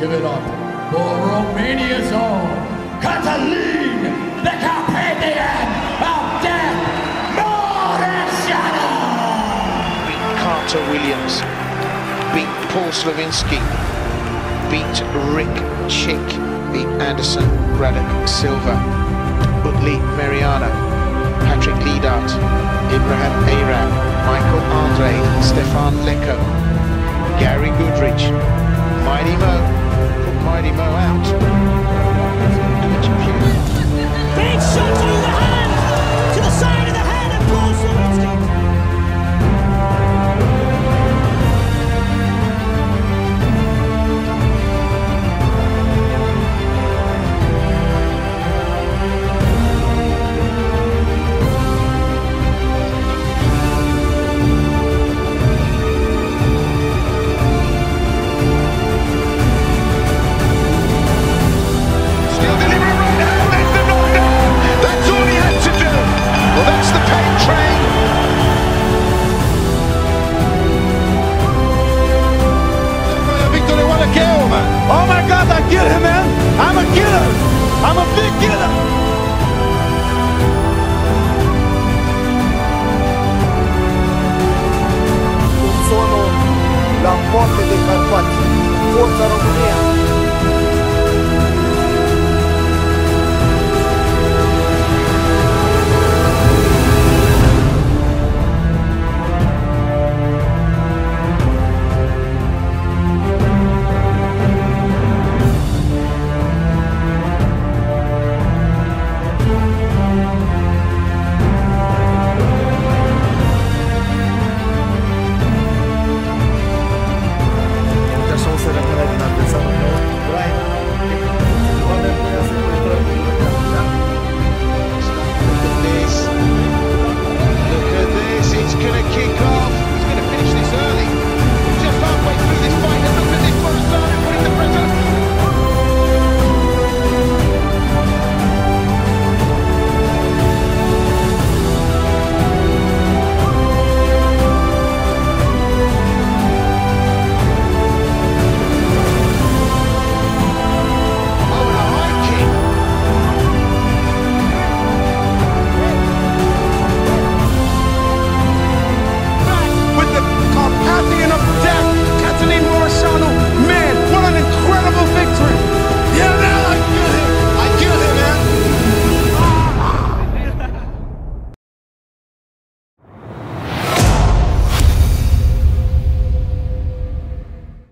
give it up for Romania's own Catalin the Carpathian of Death. Morosanu! beat Carter Williams, beat Paul Slowinski, beat Rick Cheek, beat Anderson Braddock Silva, Utley Mariano, Patrick Liedert, Ibrahim Arab, Michael Andre, Stefan Leko, Gary Goodridge, Mighty Mo, Mighty Mo out. God, man. I'm a killer. I'm a big killer. non sono la forte dei Carpati, forza Romania,